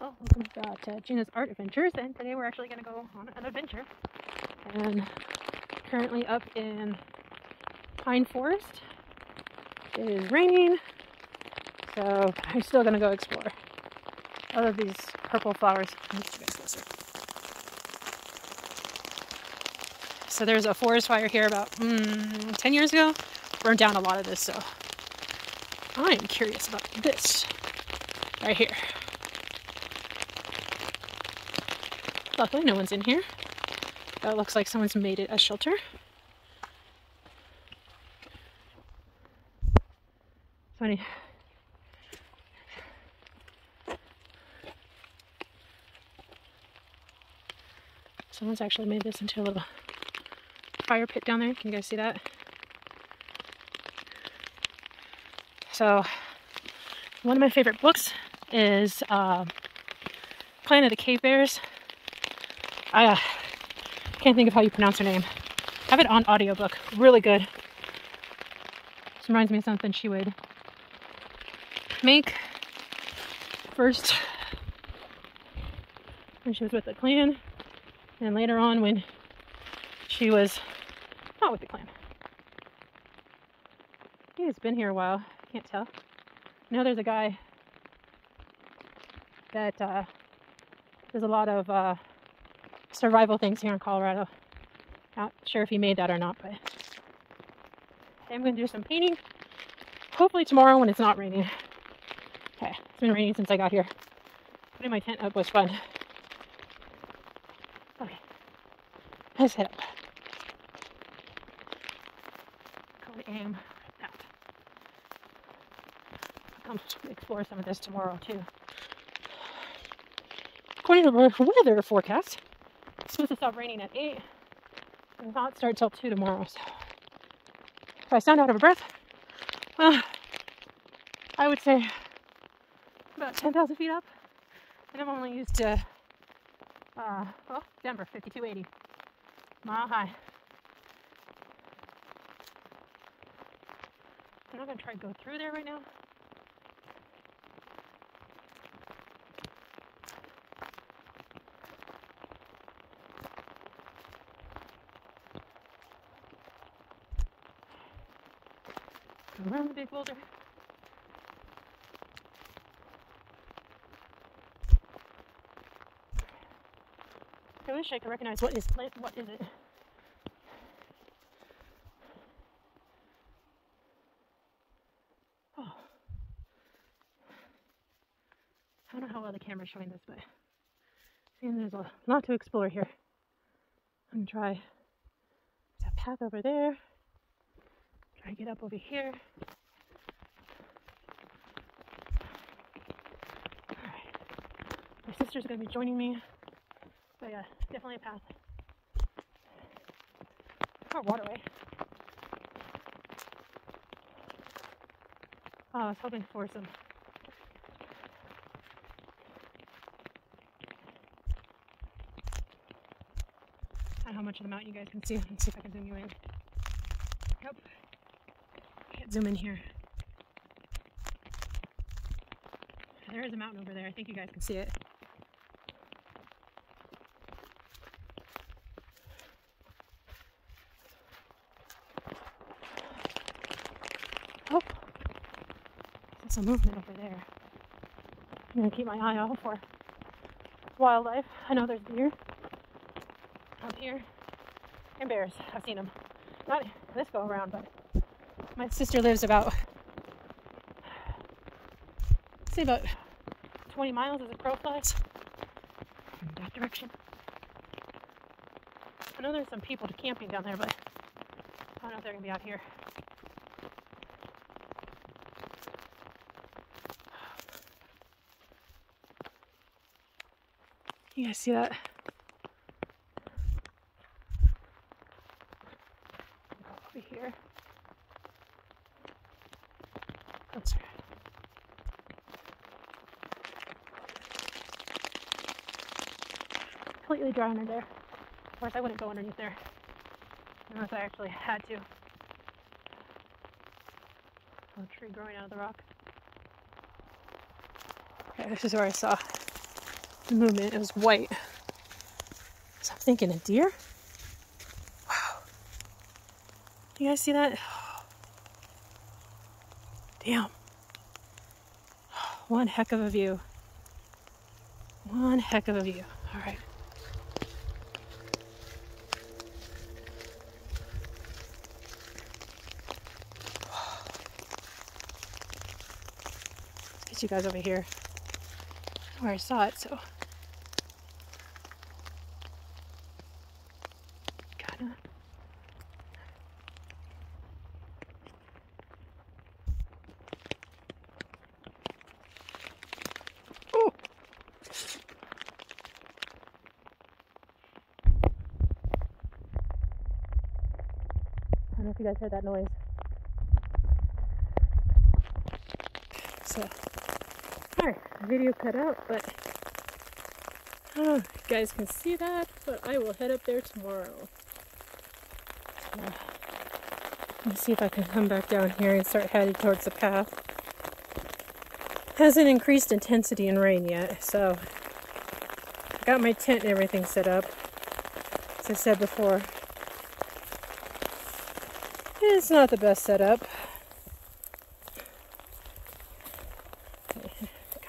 Well, welcome back to Gina's Art Adventures, and today we're actually going to go on an adventure. And currently up in Pine Forest. It is raining, so I'm still going to go explore. I love these purple flowers. So there's a forest fire here about mm, 10 years ago. Burned down a lot of this, so I am curious about this right here. Luckily, no one's in here. That looks like someone's made it a shelter. Funny. Someone's actually made this into a little fire pit down there. Can you guys see that? So, one of my favorite books is uh, Planet of the Cave Bears I uh, can't think of how you pronounce her name. I have it on audiobook. Really good. This reminds me of something she would make first when she was with the clan, and later on when she was not with the clan. He has been here a while. Can't tell. I know there's a guy that uh, does a lot of uh, survival things here in Colorado. Not sure if he made that or not, but I'm going to do some painting. Hopefully tomorrow when it's not raining. Okay, it's been raining since I got here. Putting my tent up was fun. Okay, let's head up. Go aim that. I'll come explore some of this tomorrow too. According to the weather forecast, supposed to stop raining at 8 and not start till 2 tomorrow. So if I sound out of breath, I would say about 10,000 feet up. And I'm only used to, uh, well, Denver, 5280, mile high. I'm not going to try to go through there right now. Around the big boulder. I wish I could recognize what is place. What is it. Oh. I don't know how well the camera's showing this, but seeing there's a lot to explore here. I'm gonna try. A path over there. Try to get up over here. Alright. My sister's gonna be joining me. But yeah, definitely a path. Or waterway. Oh, I was hoping for some how much of the mountain you guys can see. Let's see if I can zoom you in. Yep zoom in here. There is a mountain over there. I think you guys can see it. Oh, there's some movement over there. I'm gonna keep my eye out for wildlife. I know there's deer up here and bears. I've seen them. Not this go around, but my sister lives about, say about 20 miles as a crow flies in that direction. I know there's some people to camping down there, but I don't know if they're gonna be out here. You guys see that? Over here. That's right. Completely dry under there. Of course, I wouldn't go underneath there unless I actually had to. A tree growing out of the rock. Okay, this is where I saw the movement. It was white. So I'm thinking a deer? Wow. You guys see that? Damn. One heck of a view. One heck of a view. All right. Get you guys over here where I saw it, so you guys heard that noise. So Alright, video cut out, but I don't know if you guys can see that, but I will head up there tomorrow. So, let me see if I can come back down here and start heading towards the path. Hasn't increased intensity in rain yet, so I got my tent and everything set up. As I said before, it's not the best setup.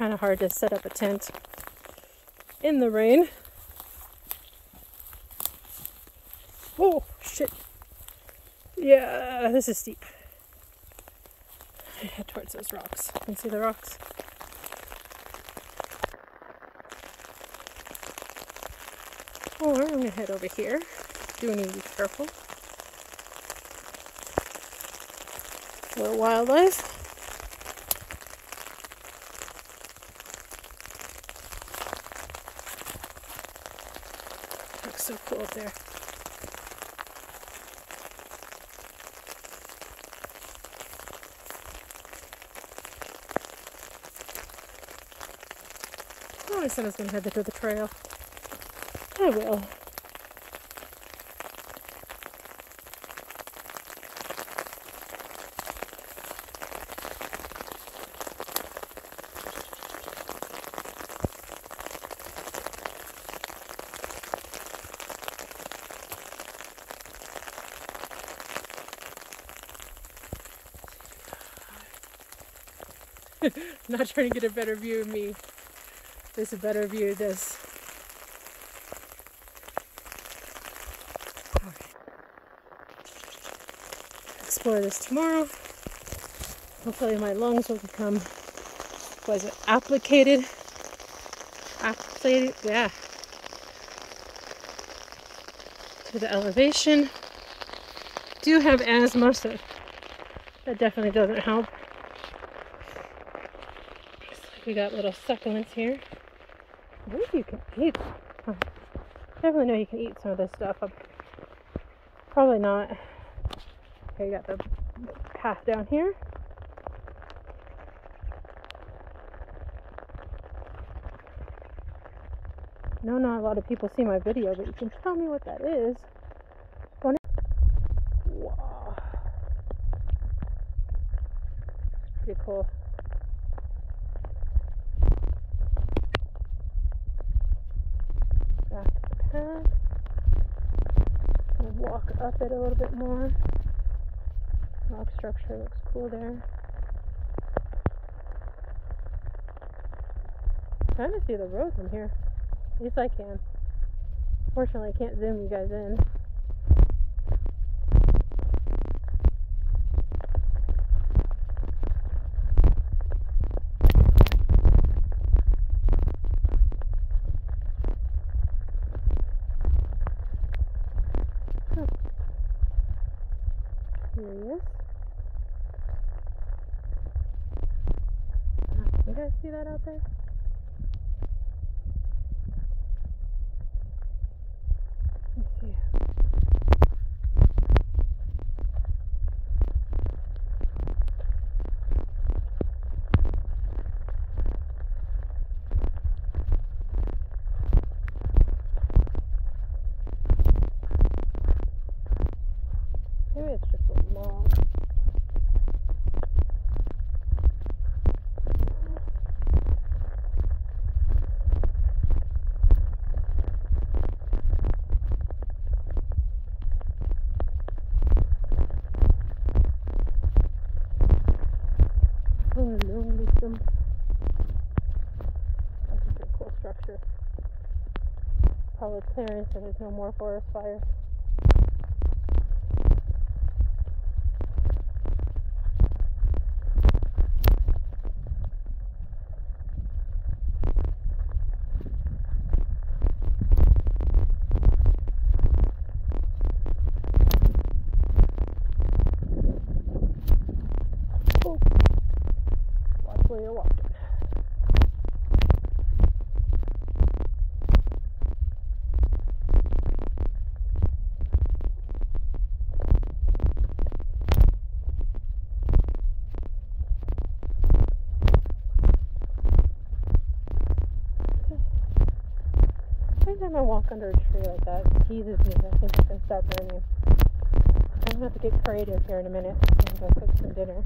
kind of hard to set up a tent in the rain. Oh, shit. Yeah, this is steep. Head towards those rocks. You can see the rocks. Or I'm gonna head over here. Do need to be careful. Little wildlife. Looks so cool up there. Oh, I said I was gonna head to the trail. I will. not trying to get a better view of me. There's a better view of this. Explore this tomorrow. Hopefully my lungs will become, was it, applicated? Applicated, yeah. To the elevation. Do have asthma, so that definitely doesn't help. We got little succulents here. I believe you can eat. Huh. Definitely know you can eat some of this stuff. I'm probably not. Okay, you got the path down here. No, not a lot of people see my video, but you can tell me what that is. Wow. Pretty cool. Back to the path. I'll walk up it a little bit more. Rock structure looks cool there. Trying to see the road from here. At least I can. Fortunately, I can't zoom you guys in. Is. Uh, You guys see that out there? Maybe it's just a long. Oh, structure. Probably clearing so there's no more forest fires. Time I walk under a tree like that, it teases me. I think it's going to start burning. I'm gonna have to get creative here in a minute and go cook some dinner.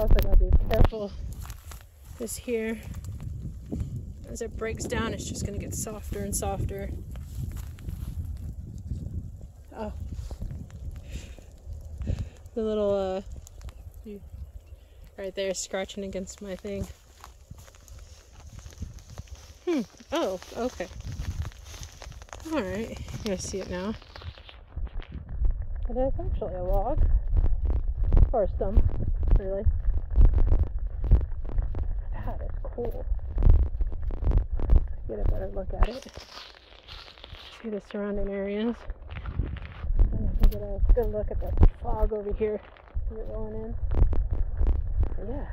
Also gotta be careful. This here, as it breaks down, it's just gonna get softer and softer. Oh, the little uh, right there scratching against my thing. Hmm. Oh, okay. Alright. I see it now. It is actually a log. Or a stump, really. That is cool. Get a better look at it. See the surrounding areas. And get a good look at the fog over here. See it rolling in. Yeah.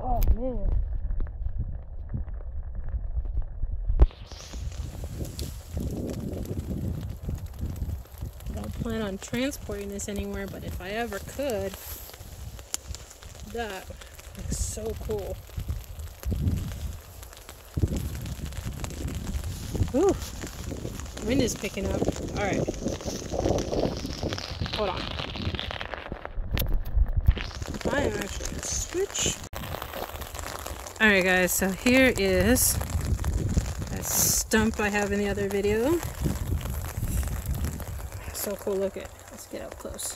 Oh man. Plan on transporting this anywhere, but if I ever could, that looks so cool. Ooh, wind is picking up. All right, hold on. I am actually gonna switch. All right, guys. So here is that stump I have in the other video cool. Look at Let's get up close.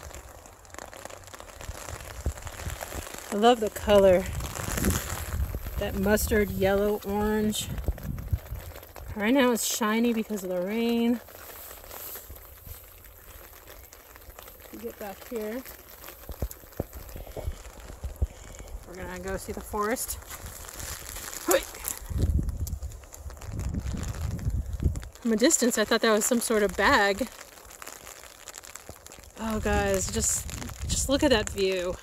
I love the color. That mustard, yellow, orange. Right now it's shiny because of the rain. Get back here. We're gonna go see the forest. From a distance, I thought that was some sort of bag. Oh guys, just just look at that view.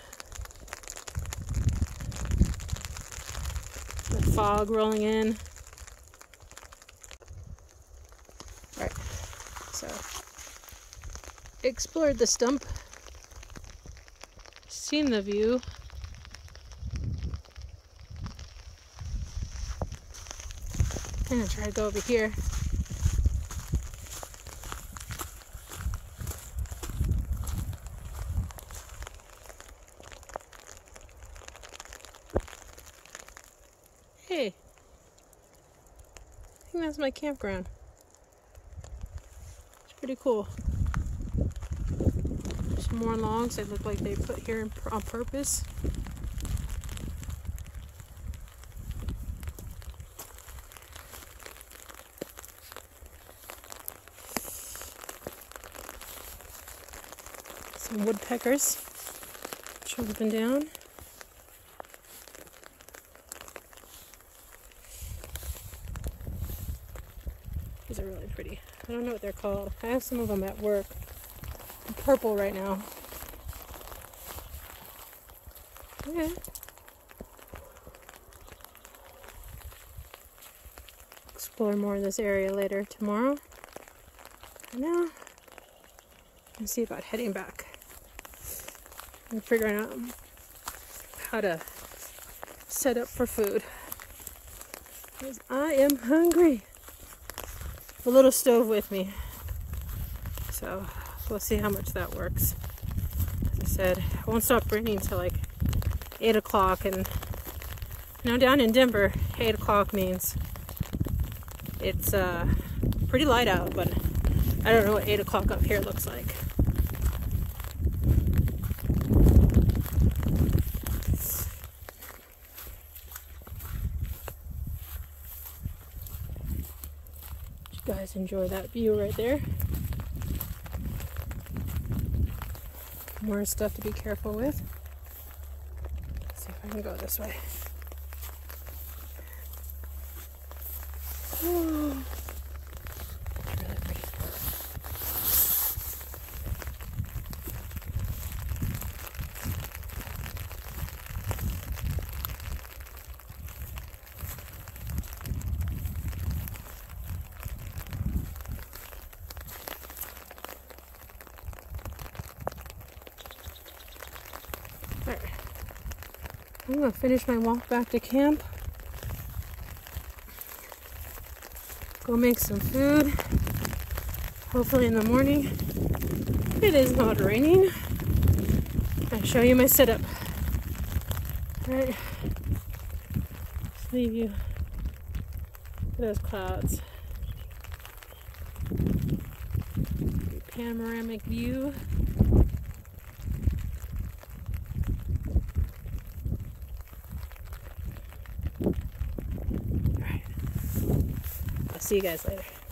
The fog rolling in. Alright, so explored the stump, seen the view. I'm gonna try to go over here. That's my campground. It's pretty cool. Some more logs that look like they put here on purpose. Some woodpeckers jumping down. These are really pretty. I don't know what they're called. I have some of them at work. I'm purple right now. Okay. Explore more of this area later tomorrow. For now, I'm see about heading back and figuring out how to set up for food. Because I am hungry a little stove with me. So we'll see how much that works. As I said, I won't stop burning until like 8 o'clock. And you know, down in Denver, 8 o'clock means it's uh, pretty light out, but I don't know what 8 o'clock up here looks like. Guys enjoy that view right there. More stuff to be careful with. Let's see if I can go this way. Hmm. Oh. I'm gonna finish my walk back to camp. Go make some food. Hopefully in the morning. It is not raining. I'll show you my setup. Alright. Just leave you those clouds. Panoramic view. See you guys later.